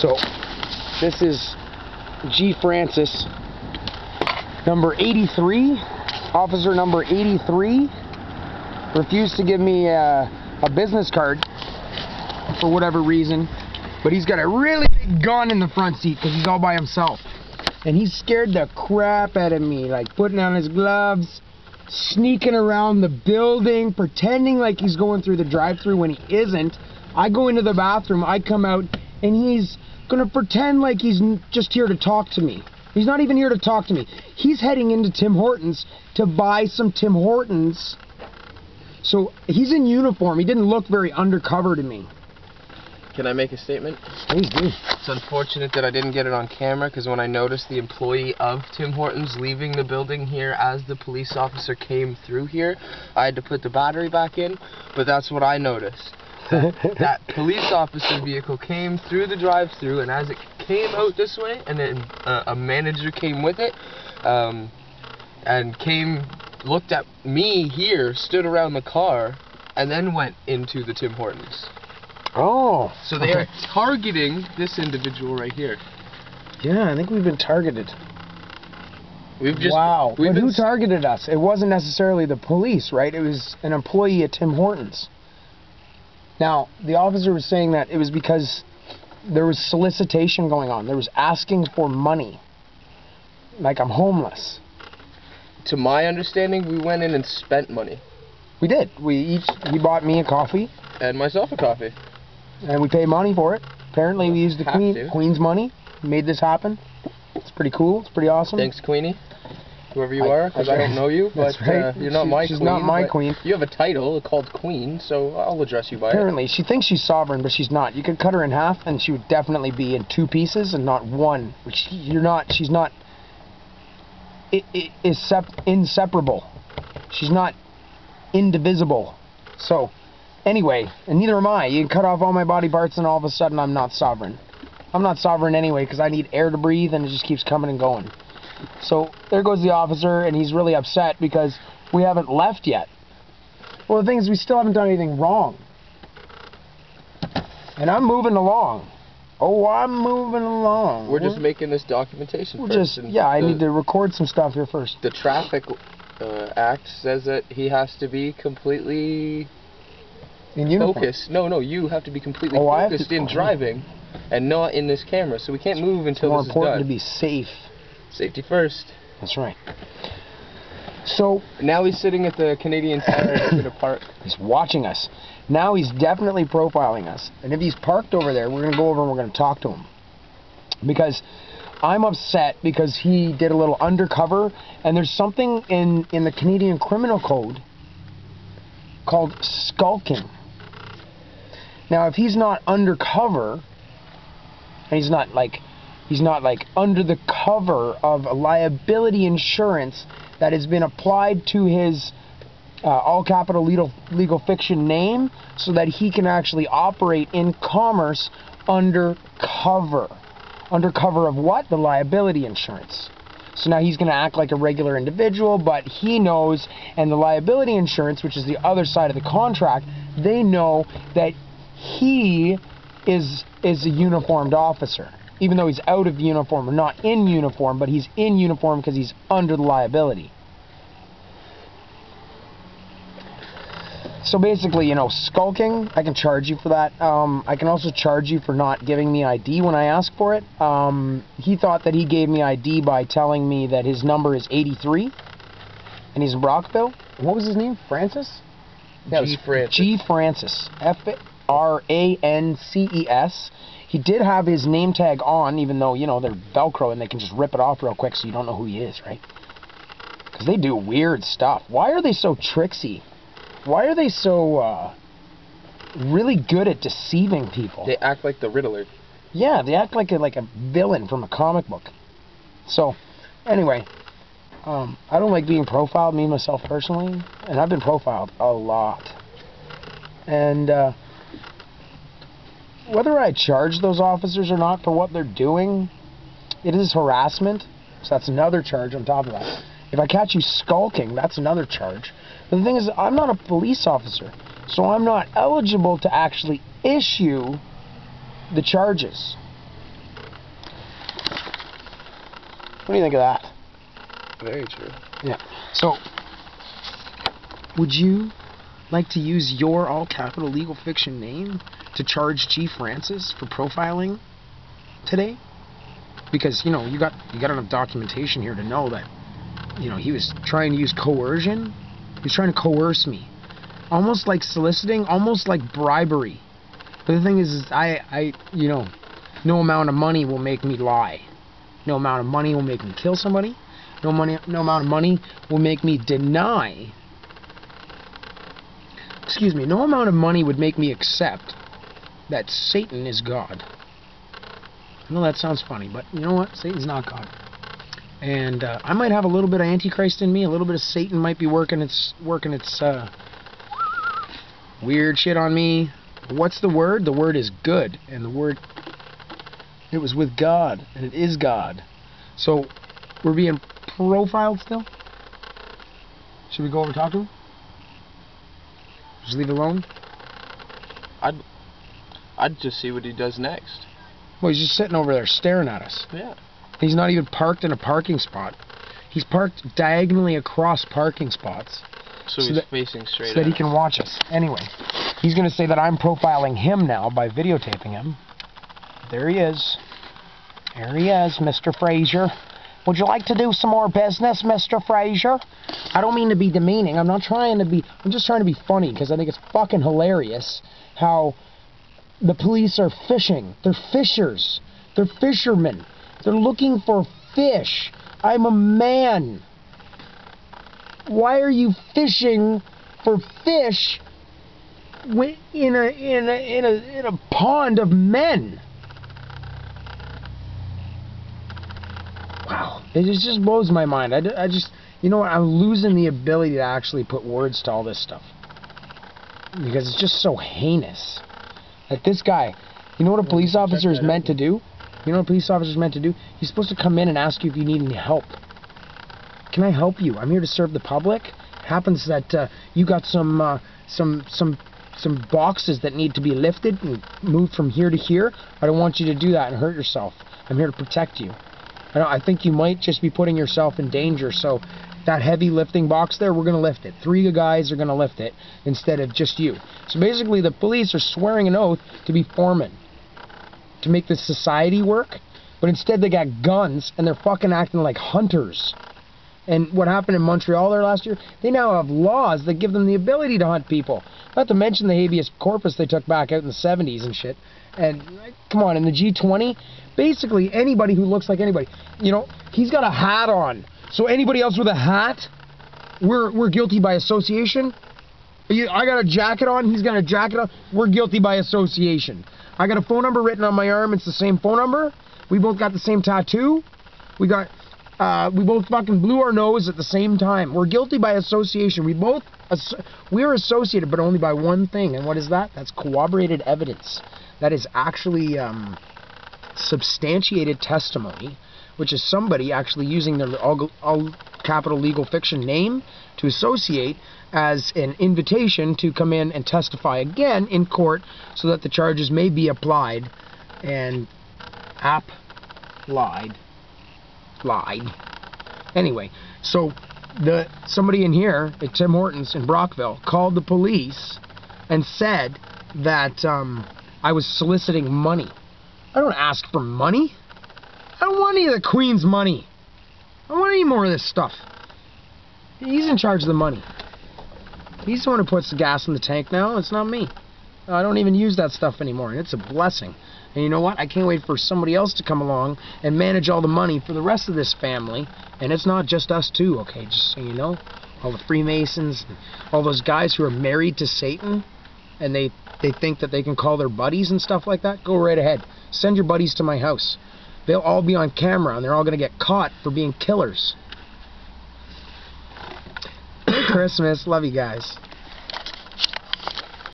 So, this is G. Frances, number 83, officer number 83, refused to give me a, a business card for whatever reason, but he's got a really big gun in the front seat because he's all by himself. And he scared the crap out of me, like putting on his gloves, sneaking around the building, pretending like he's going through the drive-through when he isn't. I go into the bathroom, I come out, and he's gonna pretend like he's just here to talk to me. He's not even here to talk to me. He's heading into Tim Hortons to buy some Tim Hortons. So he's in uniform. He didn't look very undercover to me. Can I make a statement? Please do. It's unfortunate that I didn't get it on camera because when I noticed the employee of Tim Hortons leaving the building here as the police officer came through here, I had to put the battery back in. But that's what I noticed. That, that police officer vehicle came through the drive-through, and as it came out this way, and then uh, a manager came with it, um, and came, looked at me here, stood around the car, and then went into the Tim Hortons. Oh. So they are targeting this individual right here. Yeah, I think we've been targeted. We've just wow. We've but who targeted us? It wasn't necessarily the police, right? It was an employee at Tim Hortons. Now, the officer was saying that it was because there was solicitation going on. There was asking for money. Like I'm homeless. to my understanding, we went in and spent money We did. We each he bought me a coffee and myself a coffee. and we paid money for it. Apparently we used the Have queen to. queen's money. Made this happen. It's pretty cool. It's pretty awesome. Thanks, Queenie. Whoever you I- are, because I, that's don't know you, but That's right. uh, you're not She- my she's queen. not my queen. You have a title called Queen, so I'll address you by it. Apparently, she thinks she's sovereign, but she's not. You could cut her in half, and she would definitely be in two pieces and not one. Which you're not. She's not. i- i- sep- inseparable. She's not indivisible. So, anyway, and neither am I. You can cut off all my body parts, and all of a sudden, I'm not sovereign. I'm not sovereign anyway because I need air to breathe, and it just keeps coming and going. So there goes the officer, and he's really upset because we haven't left yet. Well, the thing is, we still haven't done anything wrong. And I'm moving along. Oh, I'm moving along. We're just making this documentation We're first. just, and yeah, I need to record some stuff here first. The traffic uh, act says that he has to be completely In uniform. focused. No, no, you have to be completely Oh, focused to- in oh. driving and not in this camera. So we can't move It's until more this is important to be safe. Safety first. That's right. So Now he's sitting at the Canadian Tire at Equita Park. he's watching us. Now he's definitely profiling us. And if he's parked over there, we're going to go over and we're going to talk to him. Because I'm upset because he did a little undercover and there's something in in the Canadian Criminal Code called skulking. Now, if he's not undercover and he's not like he's not like under the cover of a liability insurance that has been applied to his uh, all capital legal legal fiction name so that he can actually operate in commerce under cover. Under cover of what? The liability insurance. So now he's going to act like a regular individual, but he knows, and the liability insurance, which is the other side of the contract, they know that he is is a uniformed officer, even though he's out of the uniform or not in uniform, but he's in uniform because he's under the liability. So basically, you know, skulking, I can charge you for that. Um, I can also charge you for not giving me ID when I ask for it. Um, he thought that he gave me ID by telling me that his number is 83 and he's in Brockville. What was his name? Frances? Yeah, G. was Frances. G. Frances. F R A N C E S. He did have his name tag on, even though, you know, they're Velcro and they can just rip it off real quick so you don't know who he is, right? Because they do weird stuff. Why are they so tricksy? Why are they so uh, really good at deceiving people? They act like the Riddler. Yeah, they act like a, like a villain from a comic book. So, anyway, um, I don't like being profiled, me myself personally, and I've been profiled a lot. And uh, whether I charge those officers or not for what they're doing, it is harassment. So that's another charge on top of that. If I catch you skulking, that's another charge. But the thing is, I'm not a police officer, so I'm not eligible to actually issue the charges. What do you think of that? Very true. Yeah. So, would you like to use your all capital legal fiction name to charge G Frances for profiling today? Because you know you got you got enough documentation here to know that you know he was trying to use coercion. He was trying to coerce me, almost like soliciting, almost like bribery. But the thing is, is I I you know, no amount of money will make me lie. No amount of money will make me kill somebody. No money, no amount of money will make me deny. Excuse me. No amount of money would make me accept that Satan is God. I know that sounds funny, but you know what? Satan's not God. And uh, I might have a little bit of Antichrist in me. A little bit of Satan might be working its working its uh, weird shit on me. What's the word? The word is good, and the word it was with God, and it is God. So we're being profiled still? Should we go over and talk to him? Just leave it alone? I'd I'd just see what he does next. Well, he's just sitting over there staring at us. Yeah. He's not even parked in a parking spot. He's parked diagonally across parking spots So, So he's that- facing straight so that at he us. can watch us. Anyway, he's going to say that I'm profiling him now by videotaping him. There he is. There he is, Mr. Fraser. Would you like to do some more business, Mr. Fraser? I don't mean to be demeaning. I'm not trying to be. I'm just trying to be funny because I think it's fucking hilarious how the police are fishing. They're fishers. They're fishermen. They're looking for fish. I'm a man. Why are you fishing for fish in a in a in a in a pond of men? Wow, it just blows my mind. I, I just you know what? I'm losing the ability to actually put words to all this stuff because it's just so heinous. Like this guy, you know what a police officer is meant to do? You know what a police officer is meant to do? He's supposed to come in and ask you if you need any help. Can I help you? I'm here to serve the public. Happens that uh, you got some uh, some some some boxes that need to be lifted and moved from here to here. I don't want you to do that and hurt yourself. I'm here to protect you. I, I think you might just be putting yourself in danger. So that heavy lifting box there, we're gonna lift it. Three guys are gonna lift it instead of just you. So basically, the police are swearing an oath to be foremen to make the society work, but instead they got guns and they're fucking acting like hunters. And what happened in Montreal there last year, they now have laws that give them the ability to hunt people. Not to mention the habeas corpus they took back out in the 70s and shit. And come on, in the G20, basically anybody who looks like anybody, you know, he's got a hat on. So anybody else with a hat, we're we're guilty by association. I got a jacket on, he's got a jacket on. We're guilty by association. I got a phone number written on my arm. It's the same phone number. We both got the same tattoo. We got, uh, we both fucking blew our nose at the same time. We're guilty by association. We both, as- we're associated, but only by one thing. And what is that? That's corroborated evidence. That is actually um, substantiated testimony, which is somebody actually using their all, all capital legal fiction name to associate as an invitation to come in and testify again in court so that the charges may be applied and app lied. Lied anyway so the somebody in here at Tim Hortons in Brockville called the police and said that um, I was soliciting money I don't ask for money I don't want any of the Queen's money I don't want any more of this stuff he's in charge of the money He's the one who puts the gas in the tank now. It's not me. I don't even use that stuff anymore, and it's a blessing. And you know what? I can't wait for somebody else to come along and manage all the money for the rest of this family. And it's not just us two, okay? Just so you know, all the Freemasons, all those guys who are married to Satan, and they they think that they can call their buddies and stuff like that. Go right ahead. Send your buddies to my house. They'll all be on camera, and they're all gonna get caught for being killers. Christmas. Love you guys.